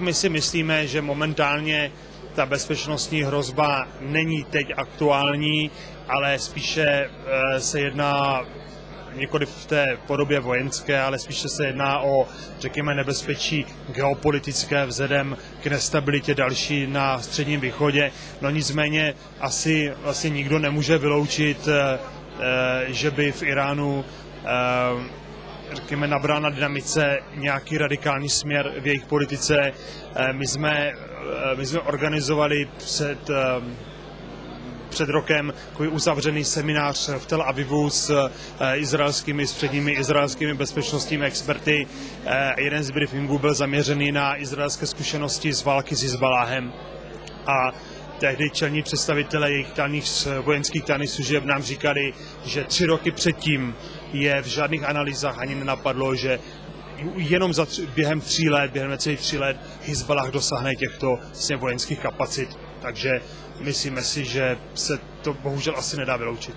My si myslíme, že momentálně ta bezpečnostní hrozba není teď aktuální, ale spíše eh, se jedná nikoli v té podobě vojenské, ale spíše se jedná o, řekněme, nebezpečí geopolitické vzhledem k nestabilitě další na středním východě. No nicméně asi vlastně nikdo nemůže vyloučit, eh, eh, že by v Iránu řekněme, nabral na dynamice nějaký radikální směr v jejich politice. My jsme, my jsme organizovali před před rokem takový uzavřený seminář v Tel Avivu s eh, izraelskými, s předními izraelskými bezpečnostními experty. Eh, jeden z briefingů byl zaměřený na izraelské zkušenosti z války s Izbaláhem. A tehdy čelní představitelé jejich tajných, vojenských tajných služeb nám říkali, že tři roky předtím je v žádných analýzách ani nenapadlo, že jenom za tři, během tří let, během celých tří let Hezbollah dosáhne těchto vlastně vojenských kapacit. Takže myslíme si, že se to bohužel asi nedá vyloučit.